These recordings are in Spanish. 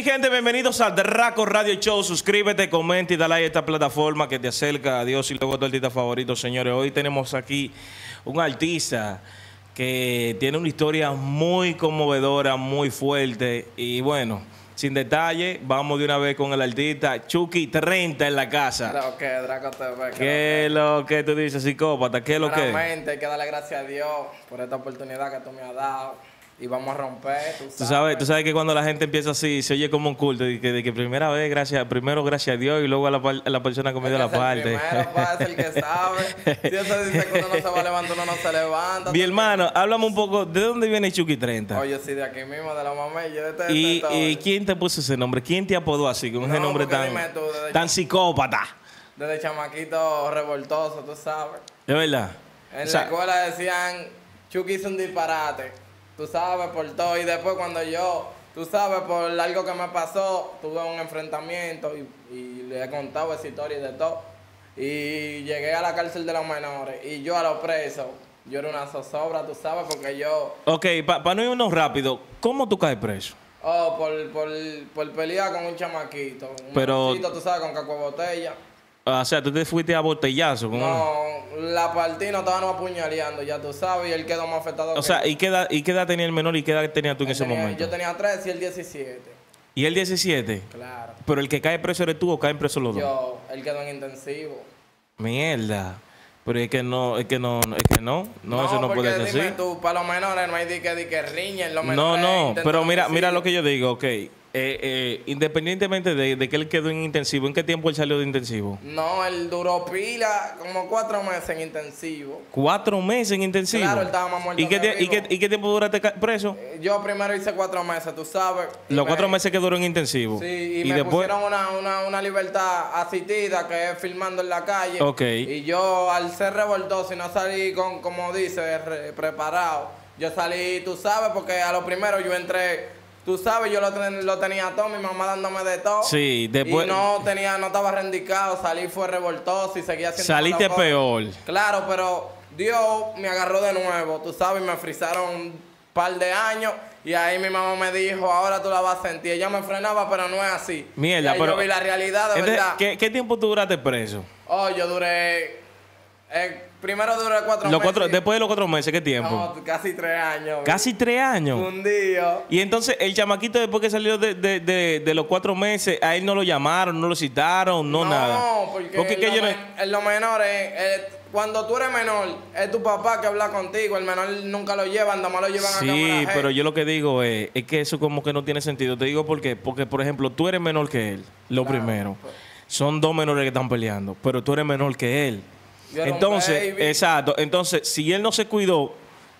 mi gente, bienvenidos a Draco Radio Show. Suscríbete, comenta y dale a esta plataforma que te acerca a Dios y luego a tu artista favorito, señores. Hoy tenemos aquí un artista que tiene una historia muy conmovedora, muy fuerte. Y bueno, sin detalle, vamos de una vez con el artista Chucky 30 en la casa. Lo que Draco TV. ¿Qué es lo que tú dices, psicópata? ¿Qué es lo que? Hay que darle gracias a Dios por esta oportunidad que tú me has dado. Y vamos a romper, tú sabes. Tú sabes, tú sabes que cuando la gente empieza así, se oye como un culto, de que, de que primera vez, gracias, primero gracias a Dios y luego a la, a la persona que me dio la parte. Primero, pa, es el que sabe. Si eso dice que uno no se va a levantar, uno no se levanta. Mi hermano, háblame un poco, ¿de dónde viene Chucky 30? Oye, sí, de aquí mismo, de la mamá, y yo de este ¿Y, y quién te puso ese nombre? ¿Quién te apodó así, con ese No, nombre porque tan, tú, tan psicópata? Desde chamaquito revoltoso, tú sabes. ¿De verdad? En O sea, la escuela decían, Chucky hizo un disparate. Tú sabes, por todo. Y después cuando yo, tú sabes, por algo que me pasó, tuve un enfrentamiento y, y le he contado esa historia y de todo. Y llegué a la cárcel de los menores. Y yo a los presos, yo era una zozobra, tú sabes, porque yo, Ok, para no irnos rápido, ¿cómo tú caes preso? oh, por, por, por pelear con un chamaquito. Un Pero- mancito, tú sabes, con caco de botella. O sea, tú te fuiste a botellazo uno. No, la partida no estaban apuñaleando, ya tú sabes, y él quedó más afectado O que sea, ¿y qué, edad, ¿y qué edad tenía el menor y qué edad tenía tú en Él ese tenía- momento? Yo tenía 13 y él 17. ¿Y el 17? Claro. Pero el que cae preso eres tú o caen presos los dos. Yo, él quedó en intensivo. Mierda. Pero es que no, es que no, es que no, no, eso no puede ser así. tú, para los menores no hay de que, de que riñen, los No, menores. no, pero mira, mira lo que yo digo, ok. Eh, eh, independientemente de, de que él quedó en intensivo, ¿en qué tiempo él salió de intensivo? No, él duró pila como cuatro meses en intensivo. Cuatro meses en intensivo. Claro, él estaba más muerto ¿Y qué, que y qué- y tiempo duraste preso? Eh, Yo primero hice cuatro meses, tú sabes. y Los me- cuatro meses que duró en intensivo. Sí, y, me pusieron una, una, una libertad asistida que es filmando en la calle. Ok. Y yo, al ser revoltoso y no salí con, como dice, re- preparado, yo salí, tú sabes, porque a lo primero yo entré, tú sabes, yo lo, ten- lo tenía todo, mi mamá dándome de todo. Sí, después- Y no tenía, no estaba rendicado, salí fue revoltoso y seguía haciendo Saliste cosas. peor. Claro, pero Dios me agarró de nuevo, tú sabes, y me frizaron un par de años. Y ahí mi mamá me dijo, ahora tú la vas a sentir. Ella me frenaba, pero no es así. Mierda, Y ahí pero. Yo vi la realidad, de Entonces, verdad. ¿qué, qué tiempo tú duraste preso? Oh, yo duré. Eh, primero duré cuatro Los meses. cuatro, después de los cuatro meses, ¿qué tiempo? No, casi tres años. Casi tres años. Fundido. Y entonces el chamaquito después que salió de, de- de- de los cuatro meses, a él no lo llamaron, no lo citaron, no, nada. No, porque, Porque lo yo no- men- en lo menor, eh, eh, cuando tú eres menor, es tu papá que habla contigo. El menor nunca lo llevan, nada más lo llevan a Sí, cámara G. pero yo lo que digo es, es que eso como que no tiene sentido. Te digo por qué. Porque, por ejemplo, tú eres menor que él, lo primero. Son dos menores que están peleando, pero tú eres menor que él. Entonces, exacto. Entonces, si él no se cuidó,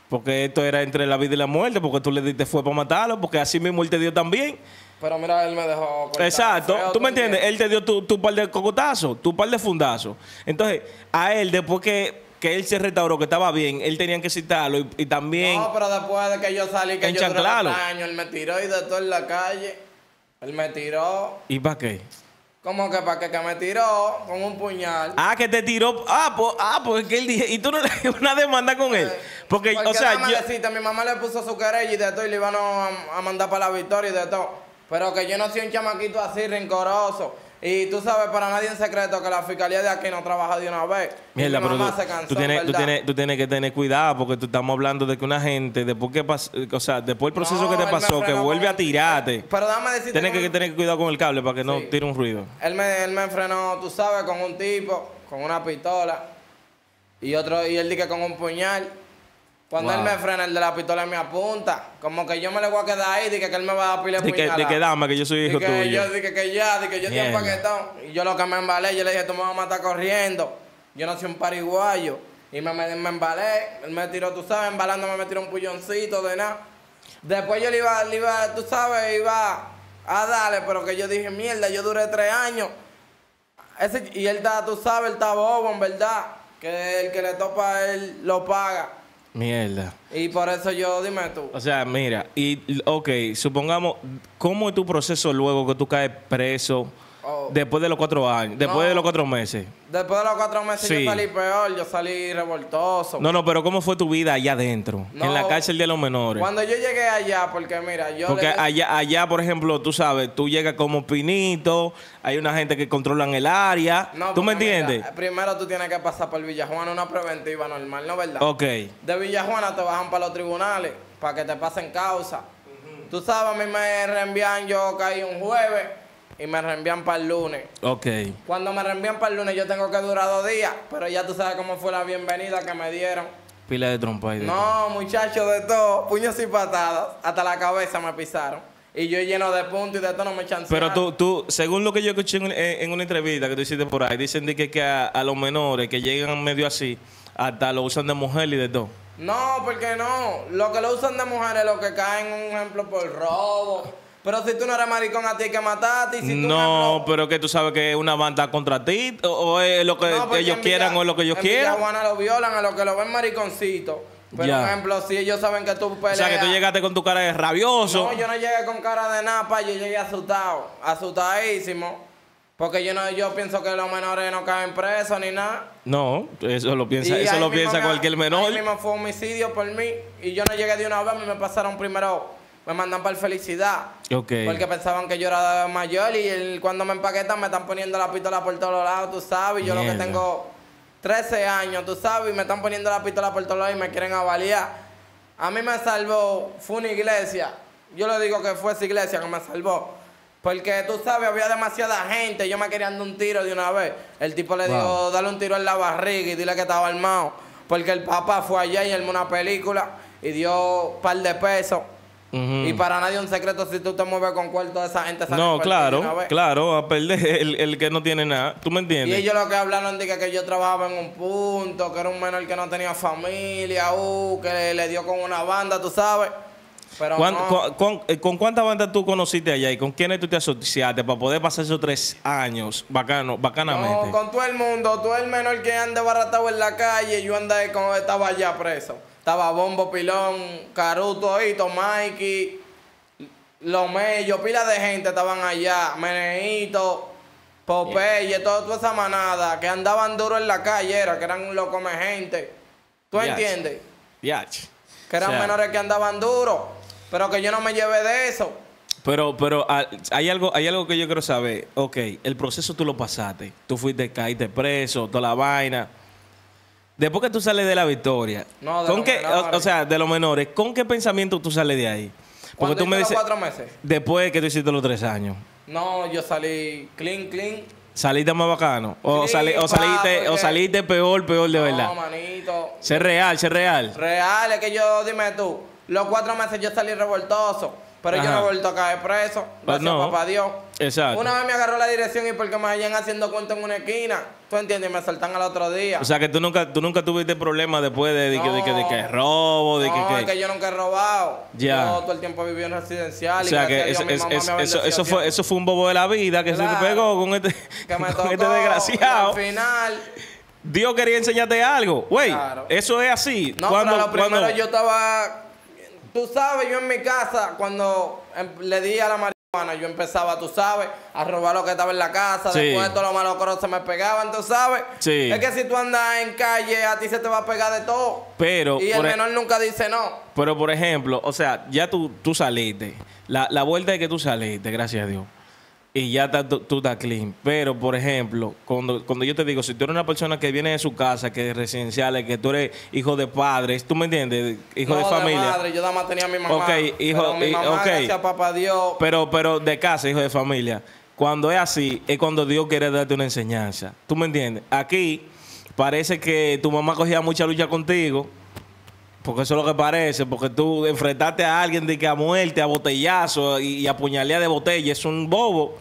porque esto era entre la vida y la muerte, porque tú le diste fue para matarlo, porque así mismo él te dio también. Pero mira, él me dejó. Exacto, feo, tú me entiendes, él te dio tu, tu par de cocotazos, tu par de fundazos. Entonces, a él, después que, que él se restauró, que estaba bien, él tenían que citarlo y, y también... No, pero después de que yo salí, que yo años, él me tiró y de todo en la calle. Él me tiró. ¿Y para qué? Como que para que, que me tiró con un puñal. Ah, que te tiró. Ah, pues, ah, pues que él dije. Y tú no le una demanda con él. Porque, o sea, yo. decirte, mi mamá le puso su querella y de todo y le iban a, a mandar para la victoria y de todo. Pero que yo no soy un chamaquito así rencoroso. Y tú sabes, para nadie en secreto que la fiscalía de aquí no trabaja de una vez. Mierda, mi pero mamá tú, se cansó, tú tienes, tú, tienes, tú tienes que tener cuidado porque tú estamos hablando de que una gente, después que pas- o sea, después del proceso No, que te pasó, que vuelve con- a tirarte, Pero déjame decirte. tienes que, tener cuidado con el cable para que no tire un ruido. Él me, él me frenó, tú sabes, con un tipo, con una pistola. Y otro, y él dice con un puñal. Cuando Wow. él me frena, el de la pistola me apunta. Como que yo me le voy a quedar ahí, dije que él me va a dar pile De que, de que dame, que yo soy hijo tuyo. yo dije que ya, dije que yo estoy Mierda. empaquetado. Y yo lo que me embalé, yo le dije, tú me vas a matar corriendo. Yo no soy un pariguayo. Y me, me, me embalé, él me tiró, tú sabes, embalándome me tiró un puñoncito de nada. Después yo le iba, le iba, tú sabes, iba a darle, pero que yo dije, mierda, yo duré tres años. Ese, y él está, tú sabes, él está bobo, en verdad. Que el que le topa a él lo paga. Mierda. Y por eso yo, dime tú. O sea, mira, y ok, supongamos, ¿cómo es tu proceso luego que tú caes preso? Oh. Después de los cuatro años, después No. de los cuatro meses. Después de los cuatro meses Sí. yo salí peor, yo salí revoltoso. No, no, pero ¿cómo fue tu vida allá adentro? No. En la cárcel de los menores. Cuando yo llegué allá, porque mira, yo... Porque allá, allá, por ejemplo, tú sabes, tú llegas como pinito, hay una gente que controlan el área. No, ¿Tú me mira, entiendes? primero tú tienes que pasar por Villajuana, una preventiva normal, ¿no verdad? Ok. De Villajuana te bajan para los tribunales para que te pasen causa. Tú sabes, a mí me reenvían, yo caí un jueves y me reenvían para el lunes. Ok. Cuando me reenvían para el lunes yo tengo que durar dos días, pero ya tú sabes cómo fue la bienvenida que me dieron. Pila de trompa. y de. No, muchachos, de todo, puños y patadas, hasta la cabeza me pisaron. Y yo lleno de puntos y de todo no me chancearon. Pero tú, tú, según lo que yo escuché en, en una entrevista que tú hiciste por ahí, dicen de que, que a, a los menores que llegan medio así, hasta lo usan de mujer y de todo. No, porque no. Lo que lo usan de mujeres, lo que caen, un ejemplo, por robo. Pero si tú no eres maricón, a ti hay que matarte. Y si tú, no, ejemplo- pero que tú sabes que es una banda contra ti, o, o es lo que No, ellos quieran Villa- o es lo que ellos en quieran. Villajuana lo violan a los que lo ven mariconcito. Pero, Ya. por ejemplo, si ellos saben que tú O peleas... sea, que tú llegaste con tu cara de rabioso. No, yo no llegué con cara de napa, yo llegué asustado, asustadísimo. Porque yo no, yo pienso que los menores no caen presos ni nada. No, eso lo piensa, Y eso lo piensa me- cualquier menor. Ahí mismo fue homicidio por mí. Y yo no llegué de una vez, me pasaron primero, me mandan para el felicidad. Ok. Porque pensaban que yo era mayor y el- cuando me empaquetan me están poniendo la pistola por todos lados, tú sabes. Yo lo que tengo 13 años, tú sabes, y me están poniendo la pistola por todos lados y me quieren avaliar. A mí me salvó, fue una iglesia. Yo le digo que fue esa iglesia que me salvó. Porque tú sabes, había demasiada gente. Yo me quería dar un tiro de una vez. El tipo le Wow. dijo, dale un tiro en la barriga y dile que estaba armado. Porque el papá fue allá y armó una película y dio un par de pesos. Y para nadie un secreto si tú te mueves con cuarto de esa gente. sale No, claro, claro, a perder el, el que no tiene nada. ¿Tú me Y entiendes? ellos lo que hablaron de que, que yo trabajaba en un punto, que era un menor que no tenía familia, uh, que le dio con una banda, tú sabes. Pero ¿Cuán- no. cu- con, eh, ¿Con cuántas bandas tú conociste allá y con quiénes tú te asociaste para poder pasar esos tres años bacano, bacanamente? No, con todo el mundo, todo el menor que anda baratado en la calle, yo andaba con, estaba allá preso. Estaba Bombo, Pilón, Caruto, Hito, Mikey, Los Mellos, pila de gente estaban allá, Meneito, Popeye, todo- toda esa manada que andaban duro en la calle, era que eran los come gente. ¿Tú entiendes? Yach. Que eran O sea, menores que andaban duros, pero que yo no me llevé de eso. Pero, pero ah, hay algo, hay algo que yo quiero saber. Ok, el proceso tú lo pasaste. Tú fuiste, caíste preso, toda la vaina. Después que tú sales de la victoria, No, de ¿con qué, o, sea, de los menores, ¿con qué pensamiento tú sales de ahí? Porque ¿Cuándo tú me dices, cuatro meses? después que tú hiciste los tres años, No, yo salí clean, clean. ¿saliste más bacano? ¿O, Sí, sali- o saliste, o saliste peor, peor de No, verdad? manito. Ser real, ser real. Real, es que yo, dime tú, los cuatro meses yo salí revoltoso, pero yo no he vuelto a caer preso, gracias no. papá Dios. Exacto. Una vez me agarró la dirección y porque me vayan haciendo cuenta en una esquina, ¿tú entiendes? Y me saltan al otro día. O sea, que tú nunca, tú nunca tuviste problemas después de, de que, de que, de que robo, de no, que... es que yo nunca he robado. Ya. Yo todo el tiempo viví en residencial O y sea, a que Dios eso, es- es- fue, eso fue un bobo de la vida que se te pegó con este, que me con tocó. este y desgraciado. al final, Dios quería enseñarte algo. Güey, Claro. eso es así. No, cuando, pero lo primero cuando- yo estaba. Tú sabes, yo en mi casa, cuando em- le di a la marihuana, yo empezaba, tú sabes, a robar lo que estaba en la casa. Sí. Después todos los malos coros se me pegaban, tú sabes. Sí. Es que si tú andas en calle, a ti se te va a pegar de todo. Pero, y el e- menor nunca dice no. pero por ejemplo, o sea, ya tú, tú saliste. La, la vuelta de que tú saliste, gracias a Dios. Y ya está- tú, tú estás clean. Pero, por ejemplo, cuando, cuando yo te digo, si tú eres una persona que viene de su casa, que es residencial, que tú eres hijo de padres, ¿tú me entiendes? Hijo de familia. madre, yo nada más tenía a mi mamá. Ok, hijo- pero mi mamá, ok. gracias papá Dios. Pero, pero de casa, hijo de familia. Cuando es así, es cuando Dios quiere darte una enseñanza. ¿Tú me entiendes? Aquí parece que tu mamá cogía mucha lucha contigo. Porque eso es lo que parece. Porque tú enfrentaste a alguien de que a muerte, a botellazo y, y a puñalea de botella. Es un bobo.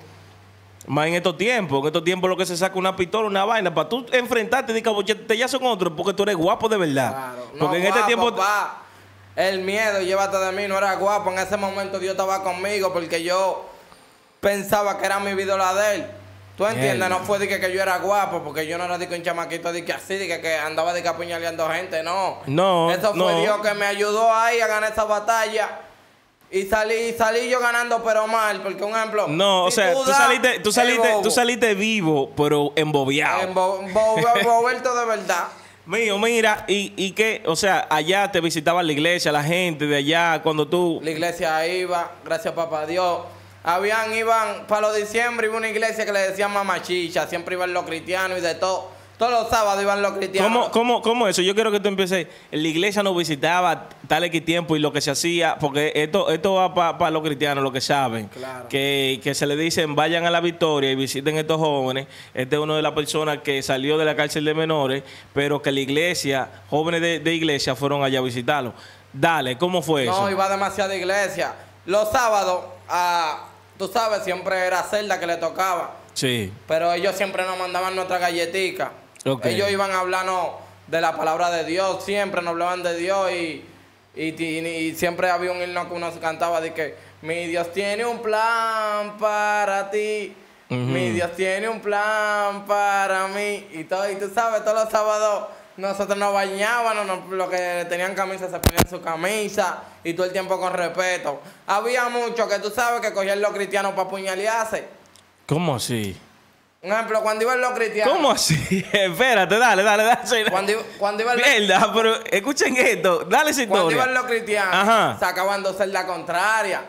Más en estos tiempos. En estos tiempos lo que se saca una pistola, una vaina. Para tú enfrentarte y que a botellazo con otro. Porque tú eres guapo de verdad. Claro. Porque No, en este tiempo... pa. El miedo, llévate de mí, no era guapo. En ese momento Dios estaba conmigo porque yo pensaba que era mi vida de él. ¿Tú entiendes? No fue de que, que yo era guapo, porque yo no era de que un chamaquito de que así, de que, que andaba de que apuñaleando gente, no. No, Eso fue no. Dios que me ayudó ahí a ganar esa batalla. y salí, salí yo ganando pero mal, porque un ejemplo... No, o sea, tú, saliste, tú, saliste, tú saliste vivo, pero embobiado. En bo- bo- Roberto de verdad. Mío, mira, y, y que, o sea, allá te visitaba la iglesia, la gente de allá, cuando tú... La iglesia iba, gracias papá Dios. Habían, iban, para los diciembre iba una iglesia que le decían mamachicha, siempre iban los cristianos y de todo. Todos los sábados iban los cristianos. ¿Cómo, cómo, ¿Cómo eso? Yo quiero que tú empieces. La iglesia nos visitaba tal X tiempo y lo que se hacía, porque esto, esto va para los cristianos, lo que saben. Claro. Que, que se le dicen vayan a la victoria y visiten a estos jóvenes. Este es uno de las personas que salió de la cárcel de menores, pero que la iglesia, jóvenes de, de iglesia, fueron allá a visitarlo. Dale, ¿cómo fue No, eso? iba demasiada iglesia. Los sábados, ah, tú sabes, siempre era celda que le tocaba. Sí. Pero ellos siempre nos mandaban nuestra galletica. Ellos iban a hablarnos de la palabra de Dios, siempre nos hablaban de Dios y, y, y- y siempre había un himno que uno cantaba de que mi Dios tiene un plan para ti. Mi Dios tiene un plan para mí. Y todo, y tú sabes, todos los sábados nosotros nos bañábamos, nos- los que tenían camisa se ponían su camisa y todo el tiempo con respeto. Había muchos que tú sabes que cogían los cristianos para puñalearse. ¿Cómo así? Un ejemplo, cuando iban los cristianos. ¿Cómo así? Espérate, dale, dale, dale. Cuando, iba- cuando iban los, Mierda, pero escuchen esto, dale esa cuando historia. iban los cristianos, Ajá. sacaban dos celdas contrarias.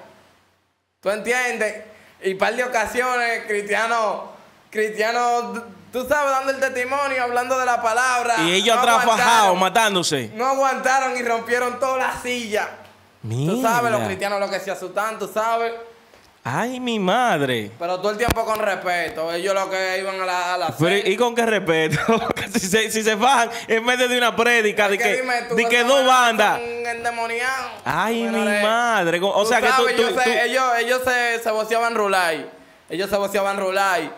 ¿Tú entiendes? Y par de ocasiones, cristianos, cristianos, tú sabes, dando el testimonio, hablando de la palabra. Y ellos no fajados, matándose. No aguantaron y rompieron toda la silla. Tú sabes, los cristianos lo que se asustan, tú sabes. Ay, mi madre. Pero todo el tiempo con respeto. Ellos lo que iban a la, a la Pero. ¿y con qué respeto? si, se, si se fajan en medio de una prédica de que, dime tú, de que dos bandas. Ay, mi madre. O sea que tú... tú- sé, tú- ellos, ellos se, se voceaban rulay. Ellos se voceaban rulay.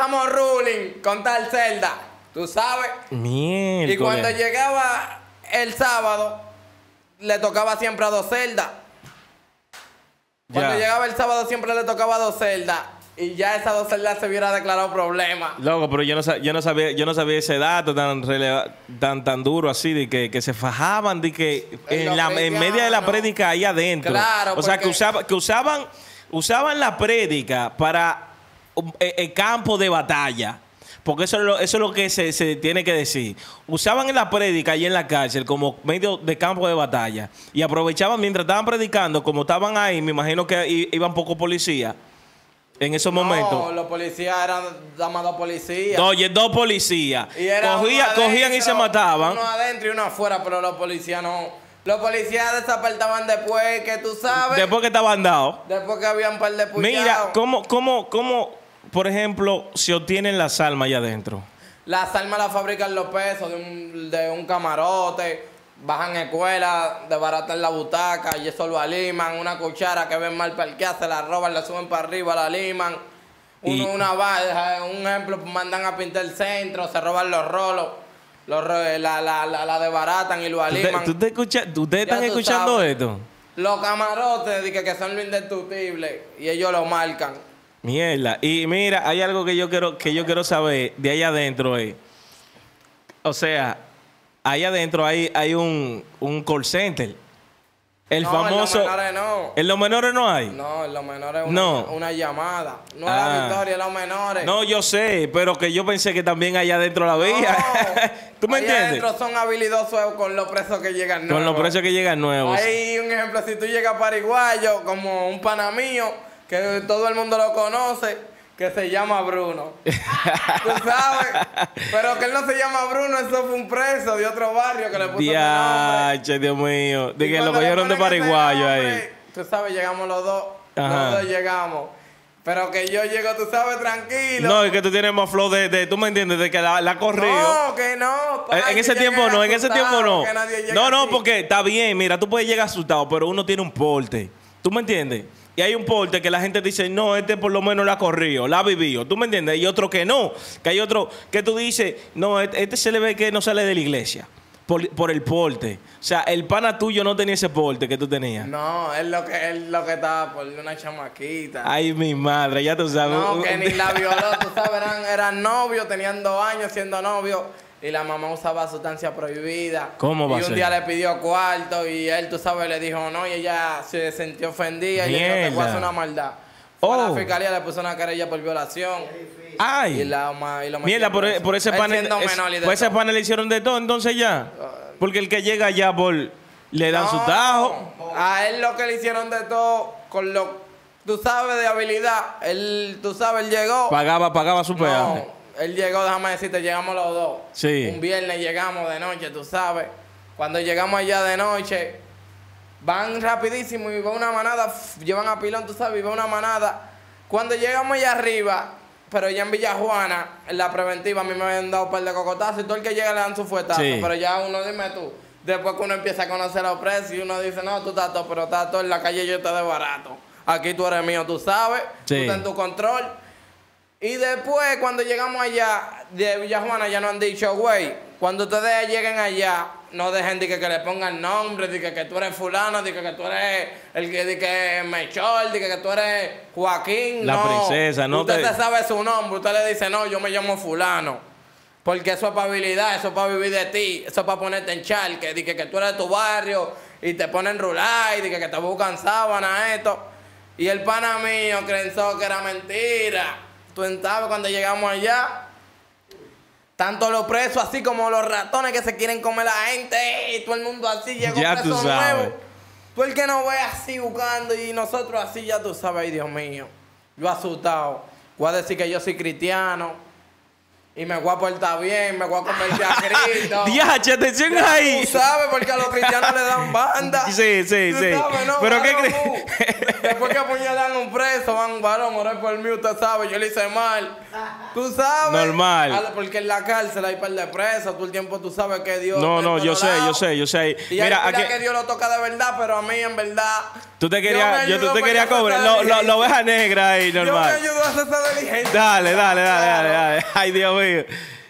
Estamos ruling con tal celda. Tú sabes. Miércoles. Y cuando llegaba el sábado, le tocaba siempre a dos celdas. Cuando Ya. llegaba el sábado siempre le tocaba a dos celdas. Y ya esas dos celdas se hubiera declarado problema. Loco, pero yo no, yo no sabía, yo no sabía ese dato tan releva- tan tan duro así de que, que se fajaban de que En la, en media de la prédica ahí adentro. Claro, o sea que porque- usaba, que usaban usaban la prédica para el campo de batalla. Porque eso es lo, eso es lo que se, se tiene que decir. Usaban la prédica ahí en la cárcel como medio de campo de batalla. Y aprovechaban mientras estaban predicando, como estaban ahí, me imagino que iban pocos policías en esos momentos. No, los policías eran llamados policías. Oye, dos policías. Y Cogía- cogían y se mataban. Uno adentro y uno afuera, pero los policías no. Los policías desapartaban después, que tú sabes. Después que estaban dados. Después que había un par de puñados. Mira, ¿cómo, cómo, cómo, por ejemplo, se obtienen las almas allá adentro? Las armas las fabrican los pesos de un, de un camarote. Bajan escuelas, desbaratan la butaca y eso lo aliman. Una cuchara que ven mal parqueada, se la roban, la suben para arriba, la liman. Uno, Y- una baja, un ejemplo, mandan a pintar el centro, se roban los rolos, los, ro- la, la, la, la desbaratan y lo ¿Tú te- aliman. tú te ¿Ustedes están tú escuchando sabes. esto? Los camarotes que son lo indestructible y ellos lo marcan. Mierda. Y mira, hay algo que yo quiero, que yo quiero saber de allá adentro. Es, o sea, allá adentro hay, hay un, un call center. El no, famoso. En los menores no. ¿En los menores no hay? No, en los menores una, No. una llamada. No es Ah. la victoria, en los menores. No, yo sé, pero que yo pensé que también allá adentro la veía. ¿Tú me Ahí entiendes? adentro son habilidosos con los presos que llegan Con nuevos. los precios que llegan nuevos. Hay un ejemplo, si tú llegas a Paraguayo, como un pana mío, que todo el mundo lo conoce, que se llama Bruno. Tú sabes, pero que él no se llama Bruno, eso fue un preso de otro barrio que le puso. Diache, Dios mío. De Y que lo cogieron de paraguayo ahí. Tú sabes, llegamos los dos. Ajá. Los dos llegamos. Pero que yo llego, tú sabes, tranquilo. No, es que tú tienes más flow de, de- tú me entiendes, de que la, la corrió. No, que no. En- ese tiempo no, en ese tiempo no. No, no, así. porque está bien, mira, tú puedes llegar asustado, pero uno tiene un porte. ¿Tú me entiendes? Y hay un porte que la gente dice, no, este por lo menos la ha corrido, la ha vivido. ¿Tú me entiendes? Y otro que no. Que hay otro que tú dices, no, este, este se le ve que no sale de la iglesia. Por, por el porte. O sea, el pana tuyo no tenía ese porte que tú tenías. No, es lo que, es lo que estaba por una chamaquita. Ay, mi madre, ya tú sabes. No, que ni la violó, tú sabes, eran, eran novios, tenían dos años siendo novios. Y la mamá usaba sustancia prohibida. ¿Cómo va y a un ser? día le pidió cuarto y él, tú sabes, le dijo no y ella se sintió ofendida y le dijo, te voy a hacer una maldad. Fue a Oh. la fiscalía le puso una querella por violación. Y Ay. la ma- y lo Mierda, metió por, preso. por ese Él panel. siendo es- menor y de por ese todo. panel le hicieron de todo, entonces ya. Porque el que llega ya por. Le dan su No, tajo. A él lo que le hicieron de todo con lo, tú sabes, de habilidad. Él, tú sabes, él llegó. Pagaba, pagaba su peaje. Él llegó, déjame decirte, llegamos los dos. Sí. Un viernes llegamos de noche, tú sabes. Cuando llegamos allá de noche, van rapidísimo y va una manada, llevan a pilón, tú sabes, y va una manada. Cuando llegamos allá arriba, pero ya en Villa Juana, en la preventiva, a mí me habían dado un par de cocotazos y todo el que llega le dan su fuetazo. Sí. Pero ya uno, dime tú, después que uno empieza a conocer los precios y uno dice, no, tú estás todo, pero estás todo en la calle, yo te de barato. Aquí tú eres mío, tú sabes, tú Sí. estás en tu control. Y después, cuando llegamos allá de Villa Juana, ya nos han dicho, güey, cuando ustedes lleguen allá, no dejen de que, que le pongan nombre, de que, que tú eres fulano, de que, que tú eres el que, de que Mechol, de que, que tú eres Joaquín. La no. princesa, no Usted te- sabe su nombre, usted le dice, no, yo me llamo fulano. Porque eso es para habilidad, eso es para vivir de ti, eso es para ponerte en charque, de que, que tú eres de tu barrio y te ponen rular y de que, que te buscan sábana, esto. Y el pana mío creyó que era mentira. Tú sabes cuando llegamos allá, tanto los presos así como los ratones que se quieren comer la gente, y todo el mundo así llegó Ya preso tú sabes. nuevo. Tú el que nos ve así buscando y nosotros así, ya tú sabes, ay Dios mío. Yo asustado. Voy a decir que yo soy cristiano. Y me voy a portar bien, me voy a convertir a Cristo. Diache, atención ahí. Tú sabes, porque a los cristianos le dan banda. Sí, sí, sí. sabes, ¿no? Pero ¿qué crees? Después que apuñalan a un preso, van, varón, orar por mí, usted sabe, yo le hice mal. Tú sabes. Normal. A- Porque en la cárcel hay par de presos, todo el tiempo tú sabes que Dios. No, no, yo sé, yo sé, yo sé. Y Mira, aquí. que Dios lo toca de verdad, pero a mí en verdad. Tú te querías, yo, me tú te querías cobrar. Lo, lo, lo oveja negra ahí, Dios me normal. ayudó a hacer esa diligencia. Dale, dale, dale, dale, dale. Ay, Dios mío.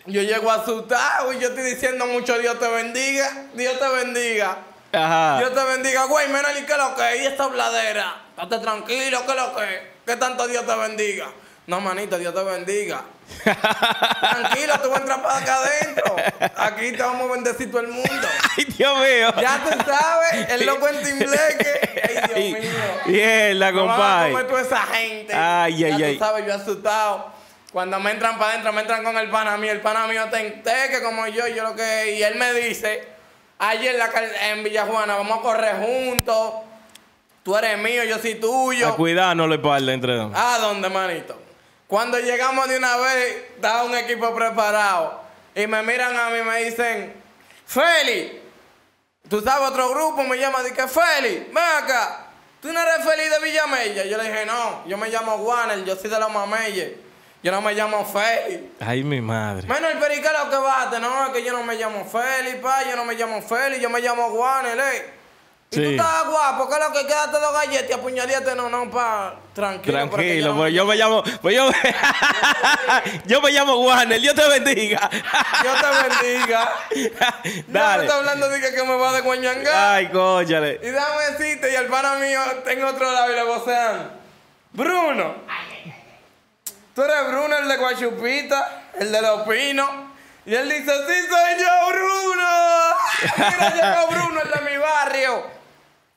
Yo llego asustado y yo estoy diciendo mucho Dios te bendiga, Dios te bendiga. Ajá. Dios te bendiga, güey, Menali, ¿qué es lo que es? ¿Y esta bladera? Estate tranquilo, ¿qué es lo que? ¿Qué tanto Dios te bendiga? No, manito, Dios te bendiga. Tranquilo, tú vas a entrar para acá adentro. Aquí te vamos a bendecir todo el mundo. Ay, Dios mío. Ya tú sabes, él lo cuenta inglés que... Ay, Dios mío. Mierda, No van a comer compadre. toda esa gente. Ay, ya ay, tú ay. sabes, yo asustado. Cuando me entran para adentro, me entran con el pana mío. El pana mío te que como yo, yo lo que... Y él me dice, ayer en, la, en Villajuana, vamos a correr juntos. Tú eres mío, yo soy A tuyo. cuidarnos la espalda entre dos. ¿A dónde, manito? Cuando llegamos de una vez, estaba un equipo preparado. Y me miran a mí y me dicen, Feli, tú sabes, otro grupo me llama, dice, Feli, ven acá. ¿Tú no eres Feli de Villamella? Yo le dije, no, yo me llamo Warner, yo soy de la Mamelle. Yo no me llamo Feli. Ay, mi madre. Menos el periquero que bate, no, es que yo no me llamo Feli, pa, yo no me llamo Feli, yo me llamo Warner, eh. Y Sí. tú estás guapo, que es lo que quédate dos galletas y apuñalíate, no, no, pa, tranquilo. Tranquilo, no pues yo me llamo, pues yo, yo me llamo Warner, Dios te bendiga. Dios te bendiga. No Dale. está hablando de que, que me va de guañanga. Ay, cóchale. Y déjame decirte, y el pana mío tengo otro lado y le vocean. Bruno. Tú eres Bruno, el de Guachupita, el de los pinos. Y él dice, sí soy yo, Bruno. Mira, llegó Bruno, el de mi barrio.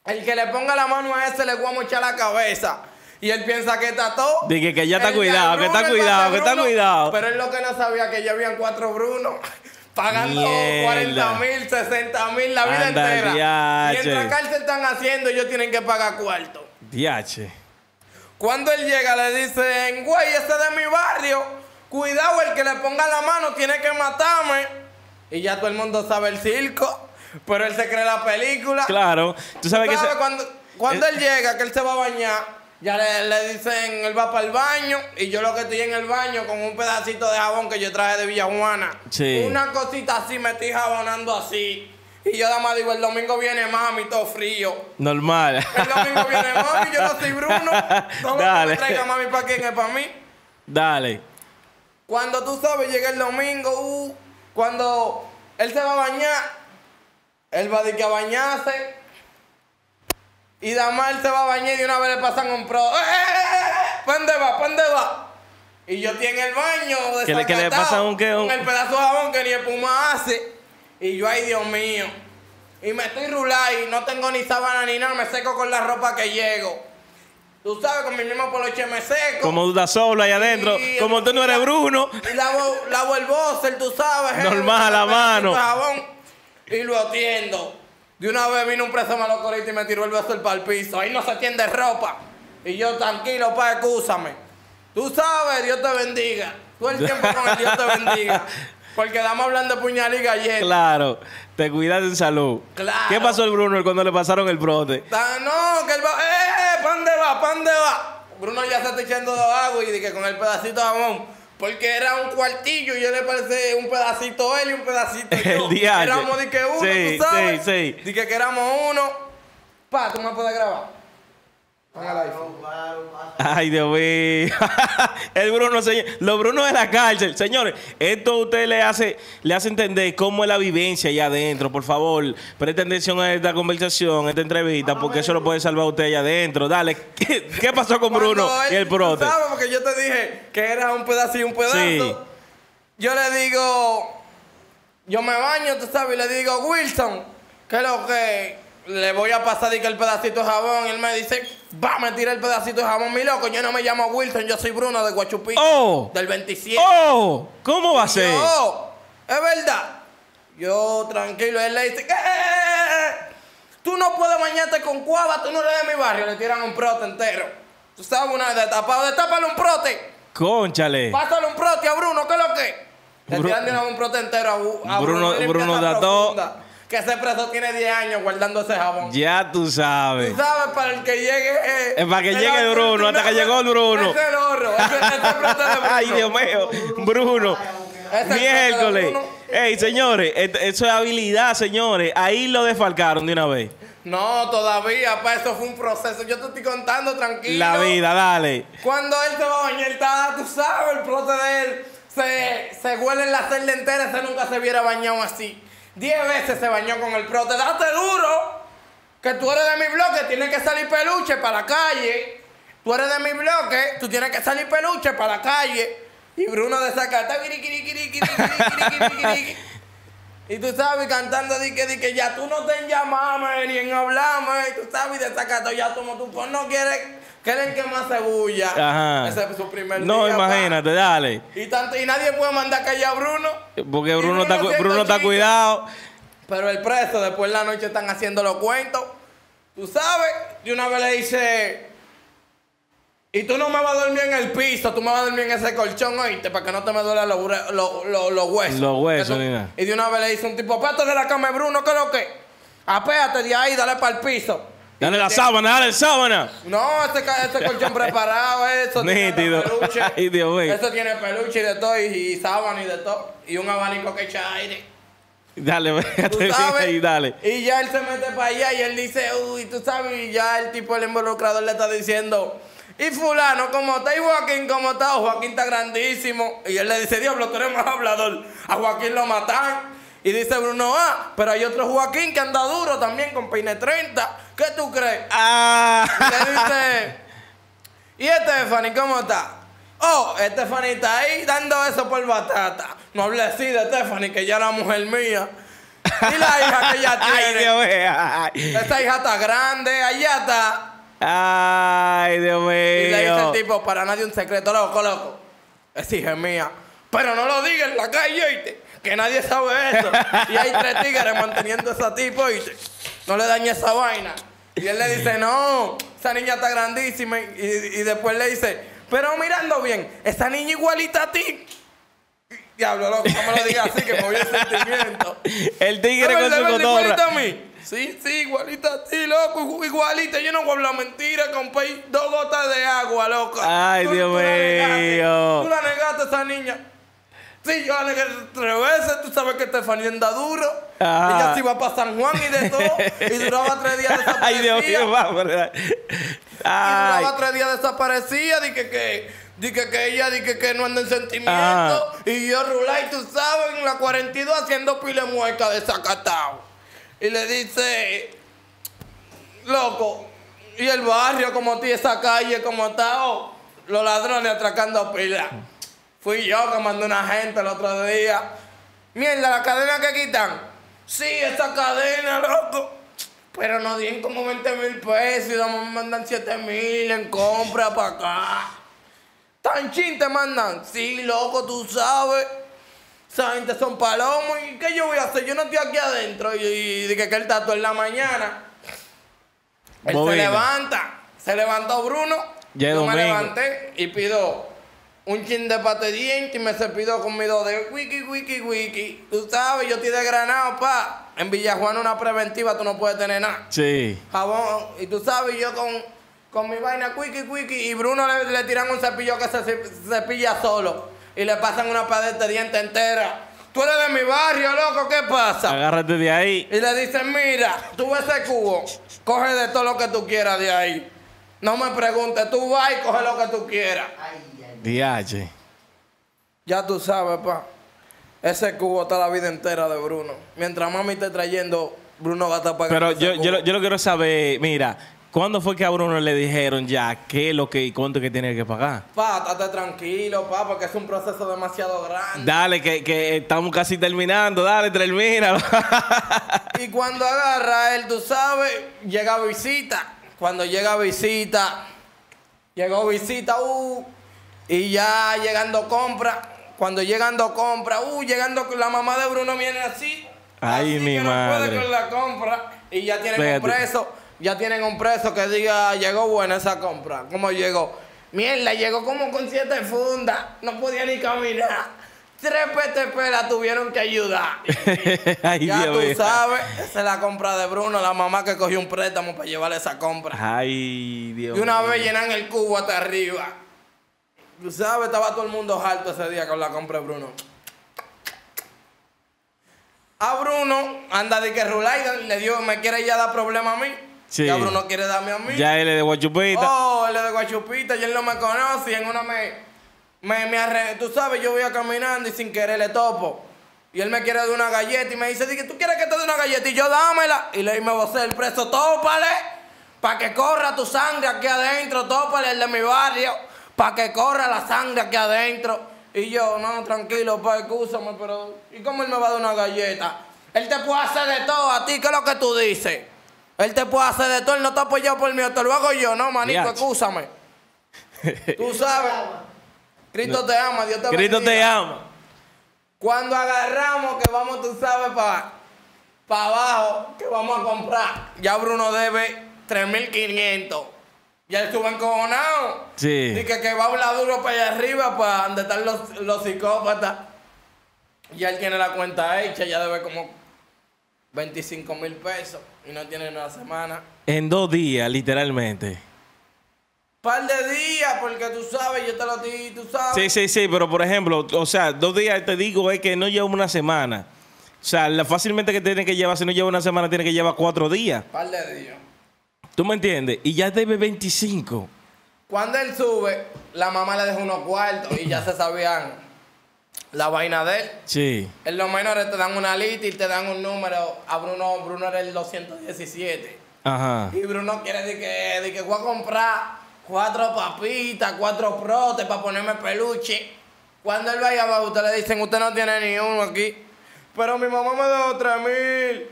El que le ponga la mano a ese le voy a mochar la cabeza. Y él piensa que está todo. Dije que ya está El cuidado, que está cuidado, que está cuidado. Pero él lo que no sabía que ya habían cuatro Brunos. Pagando Mierda. 40 mil, 60 mil la vida Anda, entera. diache. Mientras cárcel están haciendo, ellos tienen que pagar cuarto. Diache. Cuando él llega, le dicen, güey, ese de mi barrio. Cuidado, el que le ponga la mano tiene que matarme. Y ya todo el mundo sabe el circo. Pero él se cree la película. Claro. Tú sabes que ¿Sabe ese- cuando, cuando él llega, que él se va a bañar, ya le, le dicen, él va para el baño, y yo lo que estoy en el baño con un pedacito de jabón que yo traje de Villajuana. Sí. Una cosita así, me estoy jabonando así. Y yo nada más digo, el domingo viene mami, todo frío. normal. El domingo viene mami, yo no soy Bruno. Todo Dale. me traiga mami para quién es para mí. Dale. Cuando tú sabes, llega el domingo, uh, cuando él se va a bañar, él va de que a bañarse. Y Damar se va a bañar y de una vez le pasan un pro. ¡Eh, eh, eh, eh! ¿Pa' dónde va? ¿Pa' dónde va? Y yo estoy en el baño ¿Qué le- qué le pasa a un qué? Un- Con el pedazo de jabón que ni espuma hace. Y yo, ay Dios mío. Y me estoy rulando y no tengo ni sábana ni nada, me seco con la ropa que llego. Tú sabes, con mi mismo poloche me seco. Como tú estás solo ahí adentro. Y- Como tú no eres Bruno. Y lavo, lavo el boxer, tú sabes. Normal, a pedacito mano. de jabón, y lo atiendo. De una vez vino un preso malocorito y me tiró el boxer para el piso. Ahí no se tiende ropa. Y yo, tranquilo, pa, excúsame. Tú sabes, Dios te bendiga. Todo el tiempo con el Dios te bendiga. Porque estamos hablando de puñal y galleta. Claro. Te cuidas en salud. Claro. ¿Qué pasó el Bruno cuando le pasaron el brote? No, que él va. ¡Eh, eh! ¿Para dónde va? ¿Para dónde va? Bruno ya se está echando de agua y dije con el pedacito de jamón. Porque era un cuartillo y yo le parece un pedacito él y un pedacito yo. El. Éramos de que uno, Sí, tú sabes. sí, sí. Dije que éramos uno. Pa, tú me puedes grabar. IPhone. Ay, Dios mío. el Bruno, señor. Los Brunos de la cárcel. Señores, esto usted le hace, le hace entender cómo es la vivencia allá adentro. Por favor, presten atención a esta conversación, a esta entrevista, porque eso lo puede salvar a usted allá adentro. Dale, ¿qué, qué pasó con Bruno él- y el prote? tú ¿Sabes? Porque yo te dije que era un pedazo y un pedazo. Sí. Yo le digo, yo me baño, tú sabes, y le digo, Wilson, ¿qué es lo que le voy a pasar de que el pedacito de jabón? Y él me dice, va, me tira el pedacito de jabón, mi loco. Yo no me llamo Wilson, yo soy Bruno de Guachupí. Oh. Del 27. ¡Oh! ¿Cómo va a ser? Yo, es verdad. Yo, tranquilo, él le dice, ¿qué? Tú no puedes bañarte con cuava, tú no eres de mi barrio. Le tiran un prote entero. Tú sabes, una vez destapado, destápale un prote. Conchale. Pásale un prote a Bruno, ¿qué es lo que? Le Bru- tiran de un prote entero a, a Bruno- Limpia Bruno esa dató- Que ese preso tiene 10 años guardando ese jabón. Ya tú sabes. Tú sabes, para el que llegue. eh, Es para que llegue el Bruno, hasta que llegó el Bruno. Ese es el oro. Ese, ese prote de Bruno. Ay, Dios mío. Bruno. Miércoles. Ey, señores, et- eso es habilidad, señores. Ahí lo desfalcaron de una vez. No, todavía, para eso fue un proceso. Yo te estoy contando tranquilo. La vida, dale. Cuando él se va a bañar, está, tú sabes, el de él se, se huele en la celda entera. Ese nunca se hubiera bañado así. Diez veces se bañó con el prote. Date duro, que tú eres de mi bloque, tienes que salir peluche para la calle. Tú eres de mi bloque, tú tienes que salir peluche para la calle. Y Bruno de Zacata. Y tú sabes, cantando di que, di que ya tú no te en llamarme ni en hablarme. Y tú sabes, de sacato ya tú pues no quieres que es el que más se bulla. Ajá. Ese es su primer No, día. pa. imagínate, dale. Y, tanto, y nadie puede mandar callar a Bruno. Porque Bruno, Bruno está, Bruno está cuidado. Pero el preso, después en la noche están haciendo los cuentos. Tú sabes, y una vez le dice, y tú no me vas a dormir en el piso, tú me vas a dormir en ese colchón, oíste, para que no te me duelan los, los- los- los huesos. Los huesos. Y de una vez le dice un tipo, apéate de la cama de Bruno, ¿qué es lo que? Apéate de ahí, dale para el piso. Dale la sábana, dale la sábana. No, este, este colchón preparado, eso tiene peluche. Ay, Dios mío. Eso tiene peluche y de todo, y, y sábana y de todo. Y un abanico que echa aire. Dale, véate ahí, dale. Y ya él se mete para allá y él dice, uy, tú sabes, y ya el tipo, el involucrador le está diciendo, y fulano, ¿cómo está? Y Joaquín, ¿cómo está? Joaquín está grandísimo. Y él le dice, diablo, tú eres más hablador. A Joaquín lo matan. Y dice Bruno, ah, pero hay otro Joaquín que anda duro también con peine 30. ¿Qué tú crees? Ah. Y dice, ¿y Stephanie cómo está? Oh, Stephanie está ahí dando eso por batata. No hablé así de Stephanie, que ya era mujer mía. Y la hija que ella Ay, tiene. Dios mío. Ay, Esa hija está grande, allá está. Ay, Dios Y le dice el mío. tipo, para nadie un secreto, loco, loco. Esa hija es mía. Pero no lo digas en la calle, ¿oíste? Que nadie sabe eso. Y hay tres tigres manteniendo a esa tipo, ¿oíste? No le dañe esa vaina. Y él le dice, no, esa niña está grandísima. Y, y después le dice, pero mirando bien, esa niña igualita a ti. Diablo, loco, no me lo digas así, que me voy el sentimiento. El tigre ¿Es con su igualita a cotorra. mí? Sí, sí, igualita a ti, loco, igu- igualita. Yo no voy a hablar mentira, compré dos gotas de agua, loco. Ay, Tú- Dios tú la negaste, mío. Tú la negaste a esa niña. Sí, yo negué tres veces. Tú sabes que Estefanía anda duro. Ajá. Ella se iba para San Juan y de todo. y duraba tres días desaparecida. Ay, Dios mío, va, ¿verdad? Y Ay. duraba tres días desaparecida. Dije que, dije que ella, dije que no anda en sentimiento. Ajá. Y yo rulay, tú sabes, en la 42 haciendo pile mueca de Zacatao. Y le dice, loco, y el barrio como ti, esa calle como está, oh, los ladrones atracando pila. Fui yo que mandé una gente el otro día. Mierda, la cadena que quitan. Sí, esa cadena, loco. Pero nos dieron como 20 mil pesos y me mandan 7 mil en compra para acá. Tan chin te mandan. Sí, loco, tú sabes. Esa gente son palomos. ¿Y qué yo voy a hacer? Yo no estoy aquí adentro. Y, dije que él todo en la mañana. Él se levanta. Se levantó Bruno. Ya yo me domingo. levanté y pido un chin de pate de diente y me cepilló con mi dos de wiki, wiki, wiki. Tú sabes, yo estoy de Granado, pa. En Villajuana una preventiva tú no puedes tener nada. Sí. Jabón, y tú sabes, yo con, con mi vaina wiki, wiki, y Bruno le, le tiran un cepillo que se ce- cepilla solo. Y le pasan una paleta de diente entera. Tú eres de mi barrio, loco, ¿qué pasa? Agárrate de ahí. Y le dicen, mira, tú ves ese cubo, coge de todo lo que tú quieras de ahí. No me preguntes, tú vas y coge lo que tú quieras. DH. Ya tú sabes, pa. Ese cubo está la vida entera de Bruno. Mientras mami esté trayendo, Bruno va a estar pagando. Pero yo, yo, lo- yo lo quiero saber, mira, ¿cuándo fue que a Bruno le dijeron ya qué es lo que y cuánto que tiene que pagar? Pa, estate tranquilo, pa, porque es un proceso demasiado grande. Dale, que, que estamos casi terminando, dale, termina. Y cuando agarra él, tú sabes, llega visita. Cuando llega visita, llegó visita, uh, y ya llegando compra. Cuando llegando compra, uh, llegando la mamá de Bruno viene así. Ay, así mi que no madre. puede con la compra. Y ya tienen un preso, ya tienen un preso que diga, llegó buena esa compra. ¿Cómo llegó? Mierda, llegó como con siete fundas. No podía ni caminar. Tres PTP la tuvieron que ayudar. Ay, Ya Dios tú sabes, esa es la compra de Bruno, la mamá que cogió un préstamo para llevarle esa compra. Ay, Dios Y una vez llenan el cubo hasta arriba. Tú sabes, estaba todo el mundo harto ese día con la compra de Bruno. A Bruno anda de que Rulaida le dio, me quiere ya dar problema a mí. Sí. Ya Bruno quiere darme a mí. Ya él es de Guachupita. Oh, él es de Guachupita y él no me conoce. Y en una me, me, me arre- Tú sabes, yo voy a caminando y sin querer le topo. Y él me quiere dar una galleta y me dice, "Di, ¿tú quieres que te dé una galleta? Y yo, dámela. Y le me vocé el preso, tópale. Para que corra tu sangre aquí adentro. Tópale el de mi barrio. Para que corra la sangre aquí adentro. Y yo, no, tranquilo, pa, excúsame, pero... ¿Y cómo él me va a dar una galleta? Él te puede hacer de todo a ti, ¿qué es lo que tú dices? Él te puede hacer de todo, él no está apoyado por mí, te lo hago yo, no, manito, excúsame. Tú sabes. Cristo te ama, Dios te Cristo te ama. Cuando agarramos que vamos, tú sabes, para abajo, que vamos a comprar. Ya Bruno debe 3.500. Ya él estuvo encojonado. Sí. Dice que va a hablar duro para allá arriba, para donde están los, los psicópatas. Ya él tiene la cuenta hecha, ya debe como 25 mil pesos y no tiene una semana. En dos días, literalmente. Par de días, porque tú sabes, yo te lo di, tú sabes. Sí, sí, sí, pero por ejemplo, o sea, dos días te digo es que no lleva una semana. O sea, fácilmente que tiene que llevar, si no lleva una semana, tiene que llevar cuatro días. Par de días. ¿Tú me entiendes? Y ya debe 25. Cuando él sube, la mamá le dejó unos cuartos y ya se sabían la vaina de él. Sí. En los menores te dan una lista y te dan un número. A Bruno, Bruno era el 217. Ajá. Y Bruno quiere decir que, de que voy a comprar cuatro papitas, cuatro protes para ponerme peluche. Cuando él vaya abajo, usted le dicen, usted no tiene ni uno aquí. Pero mi mamá me dejó tres mil.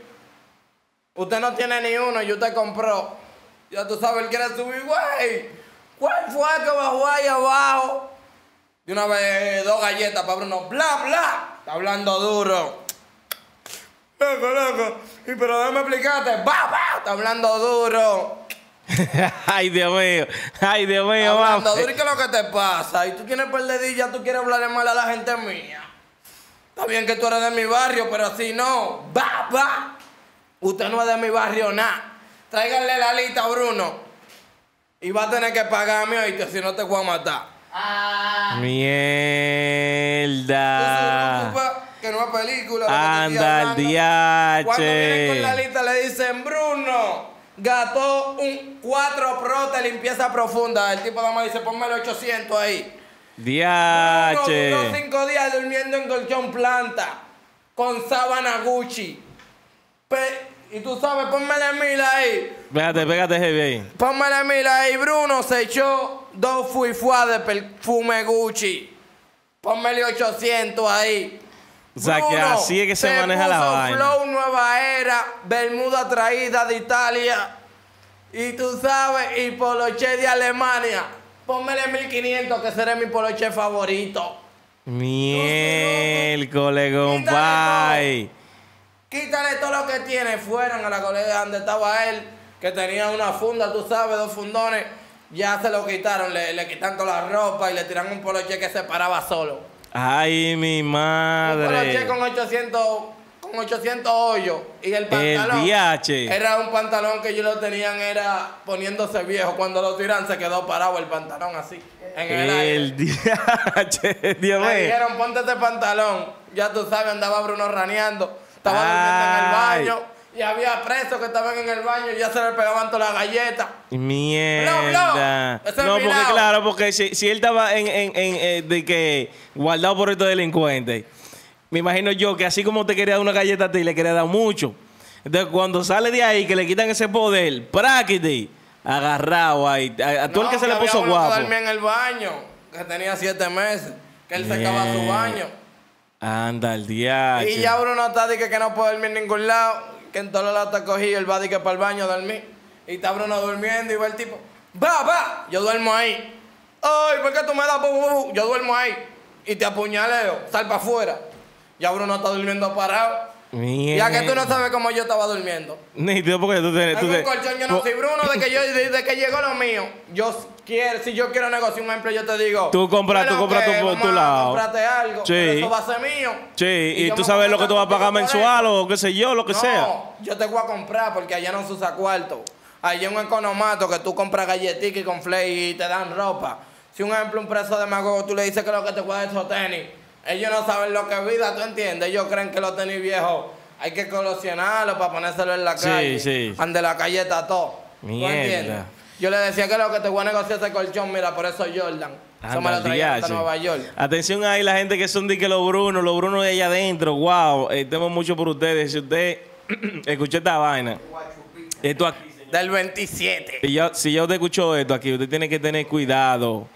Usted no tiene ni uno y usted compró. Ya tú sabes, él quiere subir, güey. ¿Cuál fue el que bajó ahí abajo? De una vez, dos galletas para Bruno. Bla, bla. Está hablando duro. Loco, loco. Y pero déjame explicarte. Va, va. Está hablando duro. Ay, Dios mío. Ay, Dios mío, Está hablando duro. ¿Y qué es lo que te pasa? Y tú tienes perdedilla, tú quieres hablarle mal a la gente mía. Está bien que tú eres de mi barrio, pero así no. Va, va. Usted no es de mi barrio, nada. Tráiganle la lista a Bruno. Y va a tener que pagarme oíste, si no te voy a matar. Mierda. Tú supas que no es película. Anda al hablando. Cuando vienen con la diache. lista le dicen, Bruno, gastó un 4 pro de limpieza profunda. El tipo nada más dice, ponme el 800 ahí. Bruno Diache. duró 5 días durmiendo en colchón planta, con sábana Gucci. Pe- y tú sabes, ponme la mil ahí. Pégate, pégate heavy ahí. Ponme la mil ahí. Bruno se echó dos fuifuas de perfume Gucci. Pónmele 800 ahí. O sea, que Bruno, así es que se maneja la vaina. Flow Nueva Era, Bermuda traída de Italia. Y tú sabes, y Poloche de Alemania. Pónmele 1500, que será mi Poloche favorito. Miércoles, compadre. Quítale todo lo que tiene. Fueron a la colega donde estaba él, que tenía una funda, tú sabes, dos fundones. Ya se lo quitaron, le, le quitan toda la ropa y le tiran un poloche que se paraba solo. Ay, mi Un poloche madre. con 800, con 800 hoyos. Y el pantalón. DH. Era un pantalón que ellos lo tenían, era poniéndose viejo. Cuando lo tiran se quedó parado el pantalón así. En el. El DH, Dios mío. dijeron, ponte este pantalón. Ya tú sabes, andaba Bruno raneando. Estaba durmiendo en el baño. Y había presos que estaban en el baño y ya se le pegaban todas las galletas. Mierda. Ese No, porque claro, porque si, si él estaba en, en, en, eh, de que guardado por estos delincuentes, me imagino yo que así como te quería dar una galleta a ti, le quería dar mucho. Entonces, cuando sale de ahí, que le quitan ese poder, prácticamente, agarrado ahí. A, a todo el que se le había puso uno que guapo. dormía en el baño, que tenía siete meses. Que él secaba su baño. Anda, el DH. Y ya Bruno está de que, que no puede dormir en ningún lado, que en todos lados está cogido, él va de que para el baño a dormir. Y está Bruno durmiendo y va el tipo, va, va, yo duermo ahí. Ay, ¿por qué tú me das? bu, bu, bu? Yo duermo ahí. Y te apuñaleo, sal para afuera. Ya Bruno está durmiendo parado. Ya que tú no sabes cómo yo estaba durmiendo. Nítido, porque tú tienes. tú un colchón yo no tú- soy Bruno, de que yo, desde que llegó lo mío, yo quiero, si yo quiero negociar un empleo, yo te digo. Tú compras- "¿Qué tú es compras tu- a lado". Comprarte algo, Sí. pero eso va a ser mío. Sí, y, tú sabes voy lo que tú vas a pagar mensual o qué sé yo, lo que no, sea. yo te voy a comprar porque allá no se usa cuarto. Allá un economato que tú compras galletitas y con flake y te dan ropa. Si un ejemplo, un preso de mago, tú le dices que lo que te cuesta esos tenis. Ellos no saben lo que es vida, ¿tú entiendes? Ellos creen que los tenis viejos hay que colacionarlos para ponérselo en la Sí, calle. sí. Ande la calle está todo. ¿Tú entiendes? Yo le decía que lo que te voy a negociar ese colchón, mira, por eso Jordan. Eso me lo traía hasta. Nueva York. Atención ahí, la gente que son de que los brunos, los brunos de allá adentro, wow, eh, tenemos mucho por ustedes. Si usted escuchó esta vaina, esto aquí, Del 27. si ya, si ya usted escuchó esto aquí, usted tiene que tener cuidado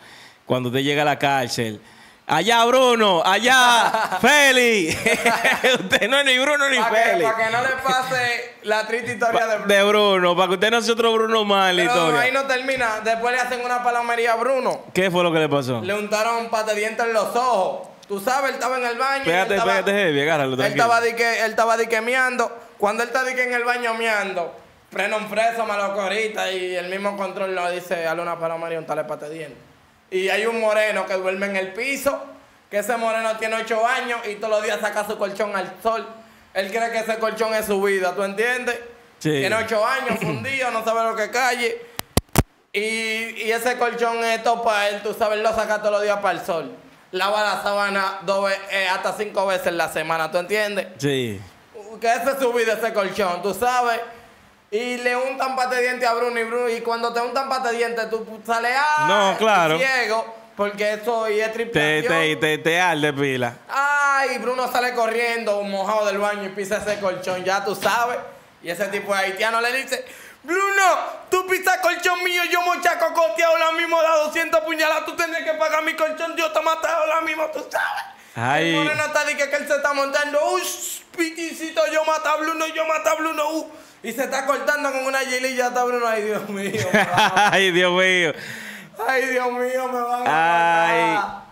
cuando usted llega a la cárcel. Allá Bruno, allá Feli. usted no es ni Bruno ni Para que, Feli. pa' que no le pase la triste historia de De Bruno, para que usted no sea otro Bruno la Pero historia. ahí no termina. Después le hacen una palomería a Bruno. ¿Qué fue lo que le pasó? Le untaron pate de dientes en los ojos. Tú sabes, él estaba en el baño. y él Pégate, estaba, pégate, heavy, agárralo, Él tranquilo. estaba, dique, él estaba dique meando. Cuando él está dique en el baño meando, prende un preso, malocorita y el mismo control lo dice, dale una palomería y untale pate de dientes. Y hay un moreno que duerme en el piso, que ese moreno tiene ocho años y todos los días saca su colchón al sol. Él cree que ese colchón es su vida, ¿tú entiendes? Sí. Tiene ocho años, fundido, no sabe lo que calle. Y, y ese colchón es todo para él, tú sabes, lo saca todos los días para el sol. Lava la sábana dos eh, hasta cinco veces en la semana, ¿tú entiendes? Sí. Que ese es su vida, ese colchón, tú sabes. Y le untan pate diente a Bruno y Bruno. Y cuando te untan pate diente, tú sales ah, No, claro. ciego. Porque eso y es Te, triplación. te, te, te arde pila. Ay, Bruno sale corriendo, mojado del baño y pisa ese colchón, ya tú sabes. Y ese tipo de haitiano le dice, Bruno, tú pisas colchón mío, yo mocha cocoteado la mismo, da 200 puñaladas, tú tienes que pagar mi colchón, yo te matado la misma, tú sabes. Ay. El moreno está de que, él se está montando, uy, piquicito, yo maté a Bruno, yo maté a Bruno, uh. Y se está cortando con una gililla, está Bruno, ay Dios mío. Ay, Dios mío. Ay, Dios mío, me van a matar.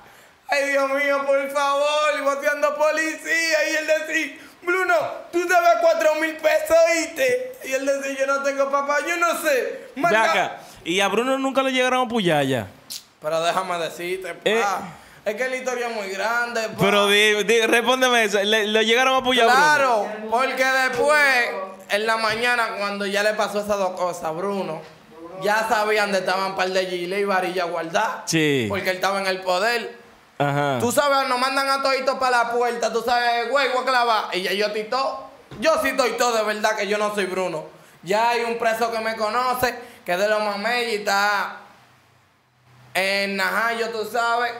Ay, Dios mío, por favor, y boteando policía. Y él decía, Bruno, tú debes cuatro mil pesos, ¿oíste? Y él decía, yo no tengo papá, yo no sé. Marca-. Y a Bruno nunca le llegaron a apoyar ya. Pero déjame decirte, pa. Eh. Es que la historia es muy grande, pa. Pero di, di- respóndeme eso. ¿Le, le llegaron a apoyar Bruno? Claro, porque después, en la mañana, cuando ya le pasó esas dos cosas a Bruno, ya sabían dónde estaban par de giles y varillas guardadas. Sí. Porque él estaba en el poder. Ajá. Tú sabes, nos mandan a toditos para la puerta, tú sabes, güey, voy a clavar. Y ya yo estoy todo. Yo sí estoy todo, de verdad que yo no soy Bruno. Ya hay un preso que me conoce, que es de los mamey y está en Najayo, tú sabes,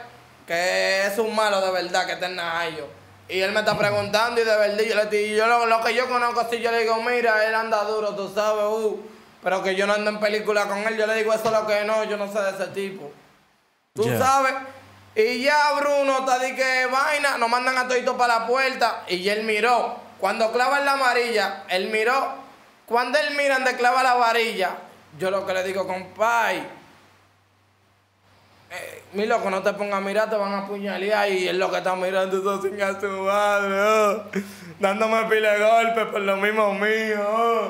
que es un malo de verdad que está en Najayo. Y él me está preguntando y de verdad yo le digo, yo lo, lo que yo conozco, si yo le digo, mira, él anda duro, tú sabes, uh, pero que yo no ando en película con él, yo le digo, eso es lo que no, yo no sé de ese tipo. Tú sabes. Y ya Bruno está de que vaina, nos mandan a todito para la puerta. Y él miró. Cuando clavan la amarilla, él miró. Cuando él mira donde clava la varilla, yo lo que le digo, compay, eh, mi loco, no te pongas a mirar, te van a apuñalear. Y él lo que está mirando es sin a su madre, oh. dándome pile de golpes por lo mismo mío. Oh.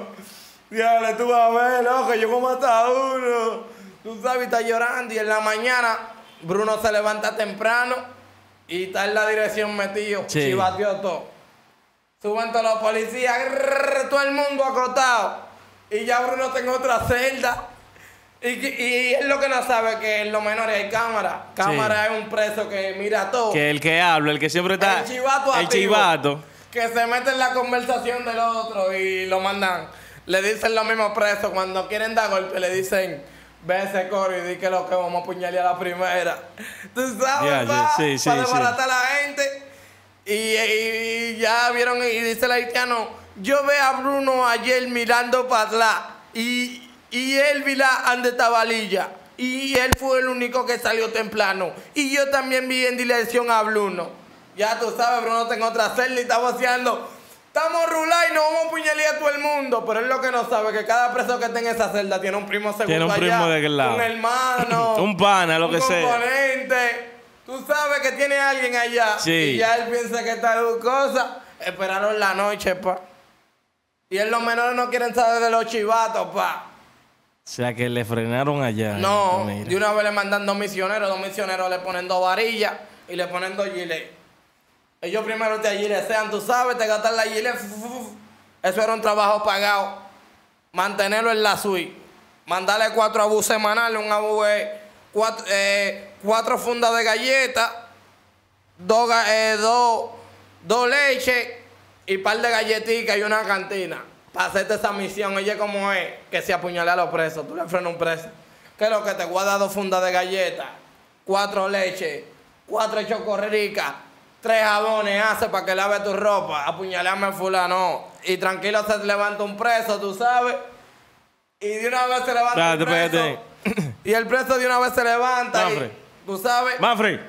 Tú vas a ver, loco, yo como hasta uno. Tú sabes, está llorando. Y en la mañana, Bruno se levanta temprano y está en la dirección metido. Sí. Y batió todo. Suben todos los policías, grrr, todo el mundo acotado. Y ya Bruno está en otra celda. Y, y él lo que no sabe es que en los menores hay cámara. Cámara es un preso que mira todo. Que el que habla, el que siempre está. El chivato El activo. chivato. Que se mete en la conversación del otro y lo mandan. Le dicen los mismos presos cuando quieren dar golpe, le dicen, ve ese coro y di que lo que vamos a apuñalar a la primera. Tú sabes, pa, sí, sí, para desbaratar a la gente. Y, y ya vieron, y dice el haitiano, yo ve a Bruno ayer mirando para atrás y, y él vi la ande tabalilla. Y él fue el único que salió temprano. Y yo también vi en dirección a Bruno. Ya tú sabes, Bruno en otra celda y está voceando. Estamos rulay y nos vamos a puñalear a todo el mundo. Pero él lo que no sabe es que cada preso que está en esa celda tiene un primo segundo Tiene un primo allá, de aquel lado. Un hermano. Un pana, lo un que sea. componente. Tú sabes que tiene alguien allá. Sí. Y ya él piensa que está en cosa. Esperaron la noche, pa. Y él los menores no quieren saber de los chivatos, pa. O sea que le frenaron allá. No, Mira. de una vez le mandan dos misioneros, dos misioneros le ponen dos varillas y le ponen dos giles. Ellos primero te gilesean, tú sabes, te gastan la gile. fu, fu, fu. Eso era un trabajo pagado. Mantenerlo en la suite. Mandarle cuatro abus semanales, un abu eh, cuatro, eh, cuatro fundas de galletas, dos, eh, dos, dos leches y par de galletitas y una cantina. Para hacerte esa misión, oye como es, que se apuñale a los presos, tú le frenas un preso. Que lo que te guarda dos fundas de galletas, cuatro leches, cuatro chocorricas, tres jabones hace para que lave tu ropa, apuñaleame fulano. Y tranquilo se levanta un preso, tú sabes. Y de una vez se levanta un preso. Y el preso de una vez se levanta. Manfred. Y, tú sabes. Manfred.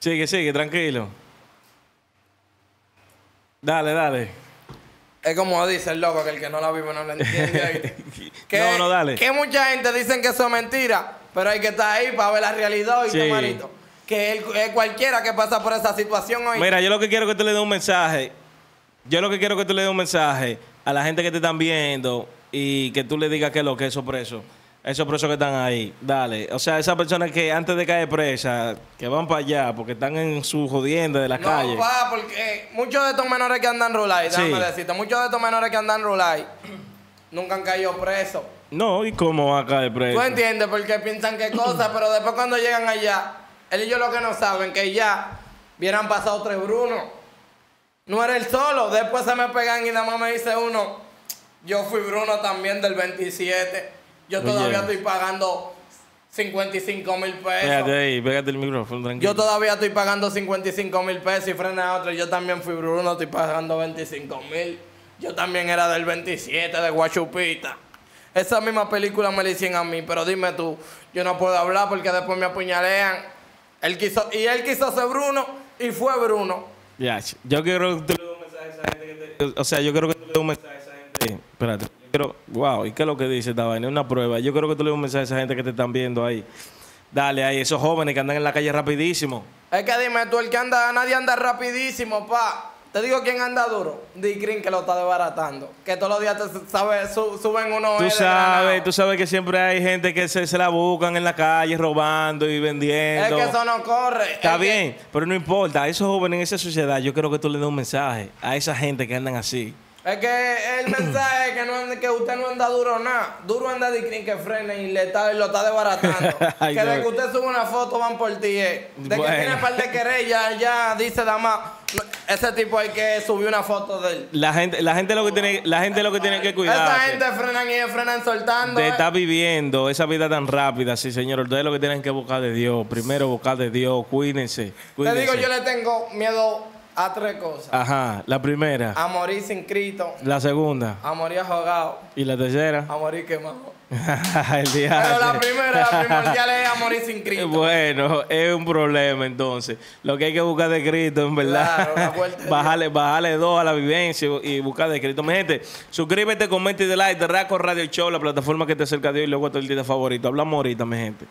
Sigue, sigue, tranquilo. Dale, dale. Es como dice el loco, que el que no la vive no la entiende. que, No, no, dale. Que mucha gente dicen que eso es mentira, pero hay que estar ahí para ver la realidad hoy, Sí. manito. Que cualquiera que pasa por esa situación hoy. Mira, yo lo que quiero es que tú le des un mensaje. Yo lo que quiero es que tú le des un mensaje a la gente que te están viendo y que tú le digas que lo que esos presos, esos presos que están ahí, dale. O sea, esas personas que antes de caer presa, que van para allá porque están en su jodienda de la no, calle. pa, porque muchos de estos menores que andan rulay, déjame Sí. decirte, muchos de estos menores que andan rulay nunca han caído presos. No, ¿y cómo va a caer preso? Tú entiendes porque piensan qué cosas, pero después cuando llegan allá, ellos lo que no saben que ya hubieran pasado tres Brunos. No era el solo, después se me pegan y nada más me dice uno, yo fui Bruno también del 27. Yo Oye. todavía estoy pagando 55 mil Pégate pesos. ahí, pégate el micrófono, tranquilo. Yo todavía estoy pagando 55 mil pesos y frena a otro. Yo también fui Bruno, estoy pagando 25 mil. Yo también era del 27 de Guachupita. Esa misma película me la hicieron a mí, pero dime tú, yo no puedo hablar porque después me apuñalean. Él quiso, y él quiso ser Bruno y fue Bruno. Ya, yo quiero que tú le des un mensaje a esa gente que te- O sea, yo quiero que tú le des un mensaje a esa gente. Espérate. Quiero, wow, ¿y qué es lo que dice esta vaina? Es una prueba. Yo quiero que tú le des un mensaje a esa gente que te están viendo ahí. Dale ahí, esos jóvenes que andan en la calle rapidísimo. Es que dime tú, el que anda, nadie anda rapidísimo, pa. Te digo quién anda duro. Di Green que lo está desbaratando. Que todos los días te sabes, su- suben unos Tú sabes, tú sabes que siempre hay gente que se, se la buscan en la calle robando y Es vendiendo. que eso no corre. Está Es que- bien, pero no importa. A esos jóvenes en esa sociedad, yo quiero que tú le des un mensaje a esa gente que andan así. Es que el mensaje es que, no, que usted no anda duro nada. Duro anda de que frene y le está, y lo está desbaratando. Ay, que de que usted sube una foto van por ti. eh. De Bueno. que tiene par de querellas, ya dice dama. Ese tipo hay que subir una foto de él. La gente, la gente lo que tiene, la gente lo que tiene que cuidar. Esa gente frenan y ellos frenan soltando. de eh. estar viviendo esa vida tan rápida, sí, señor. Ustedes lo que tienen que buscar de Dios. Primero buscar de Dios. Cuídense. Te digo, yo le tengo miedo a tres cosas. Ajá, la primera, A morir sin Cristo, la segunda a morir ahogado, y la tercera. a morir quemado. El Pero la primera, la primordial es a morir sin Cristo. Bueno, es un problema entonces. Lo que hay que buscar de Cristo, en verdad. Claro, de bajarle, bajarle dos a la vivencia y buscar de Cristo. Mi gente, suscríbete, comenta y de like de Raco Radio Show, la plataforma que te acerca a Dios y luego tu artista favorito. Hablamos ahorita, mi gente.